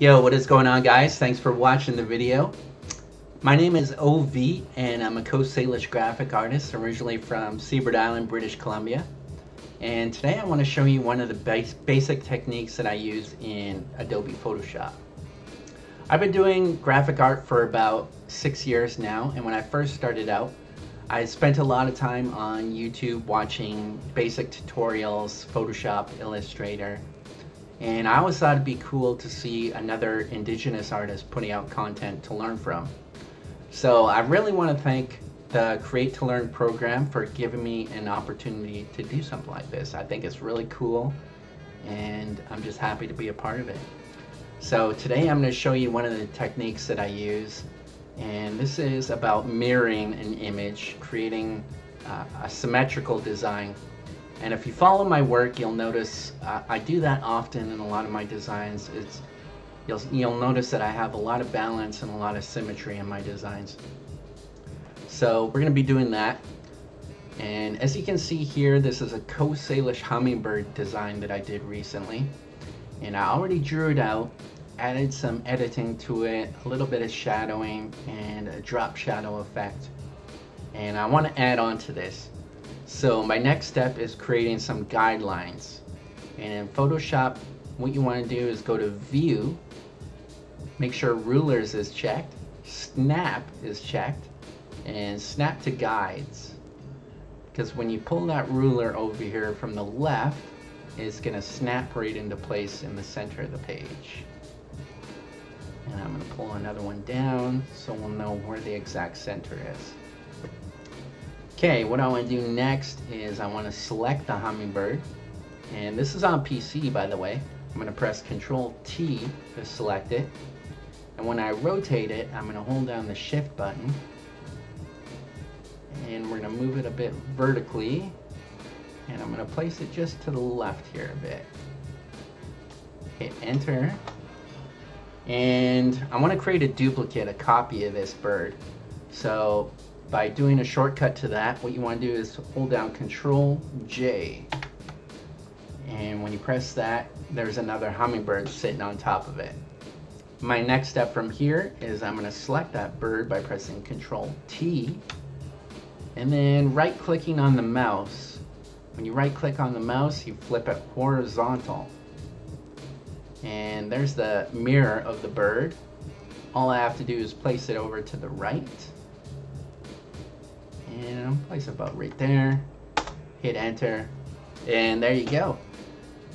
Yo, what is going on guys? Thanks for watching the video. My name is Ovi and I'm a Coast Salish graphic artist originally from Seabird Island, British Columbia. And today I want to show you one of the base, basic techniques that I use in Adobe Photoshop. I've been doing graphic art for about six years now and when I first started out I spent a lot of time on YouTube watching basic tutorials, Photoshop, Illustrator, and I always thought it'd be cool to see another indigenous artist putting out content to learn from. So I really want to thank the Create to Learn program for giving me an opportunity to do something like this. I think it's really cool and I'm just happy to be a part of it. So today I'm going to show you one of the techniques that I use and this is about mirroring an image, creating uh, a symmetrical design. And if you follow my work, you'll notice uh, I do that often in a lot of my designs. It's you'll, you'll notice that I have a lot of balance and a lot of symmetry in my designs. So we're going to be doing that. And as you can see here, this is a Coast Salish hummingbird design that I did recently. And I already drew it out added some editing to it, a little bit of shadowing and a drop shadow effect. And I want to add on to this. So my next step is creating some guidelines. And in Photoshop, what you want to do is go to View, make sure Rulers is checked, Snap is checked, and Snap to Guides. Because when you pull that ruler over here from the left, it's going to snap right into place in the center of the page. And I'm going to pull another one down so we'll know where the exact center is. Okay, what I want to do next is I want to select the hummingbird. And this is on PC, by the way. I'm going to press Control T to select it. And when I rotate it, I'm going to hold down the Shift button. And we're going to move it a bit vertically. And I'm going to place it just to the left here a bit. Hit Enter and I want to create a duplicate, a copy of this bird. So by doing a shortcut to that, what you want to do is hold down Control J. And when you press that, there's another hummingbird sitting on top of it. My next step from here is I'm going to select that bird by pressing Control T and then right clicking on the mouse. When you right click on the mouse, you flip it horizontal and there's the mirror of the bird. All I have to do is place it over to the right. And place about right there. Hit enter. And there you go.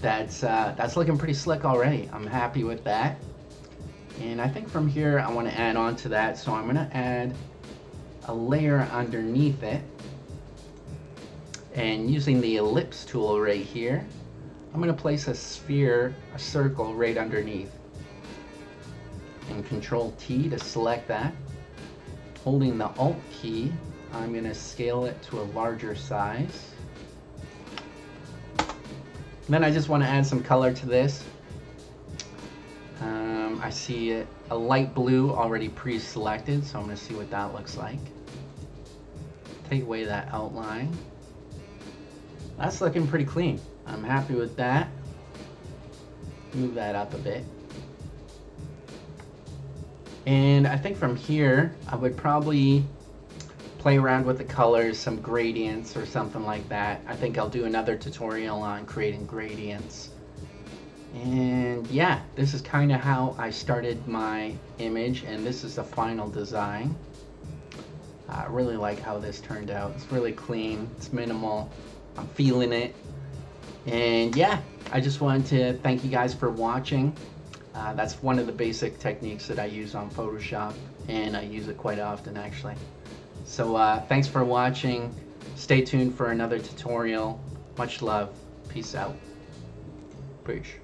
That's, uh, that's looking pretty slick already. I'm happy with that. And I think from here I want to add on to that. So I'm to add a layer underneath it. And using the ellipse tool right here, I'm to place a sphere, a circle right underneath. And Control T to select that. Holding the Alt key, I'm going to scale it to a larger size. Then I just want to add some color to this. Um, I see a light blue already pre-selected, so I'm going to see what that looks like. Take away that outline. That's looking pretty clean. I'm happy with that. Move that up a bit. And I think from here, I would probably play around with the colors, some gradients or something like that. I think I'll do another tutorial on creating gradients. And yeah, this is kind of how I started my image and this is the final design. I really like how this turned out. It's really clean, it's minimal, I'm feeling it. And yeah, I just wanted to thank you guys for watching. Uh, that's one of the basic techniques that I use on Photoshop, and I use it quite often actually. So uh, thanks for watching. Stay tuned for another tutorial. Much love. Peace out. Peace.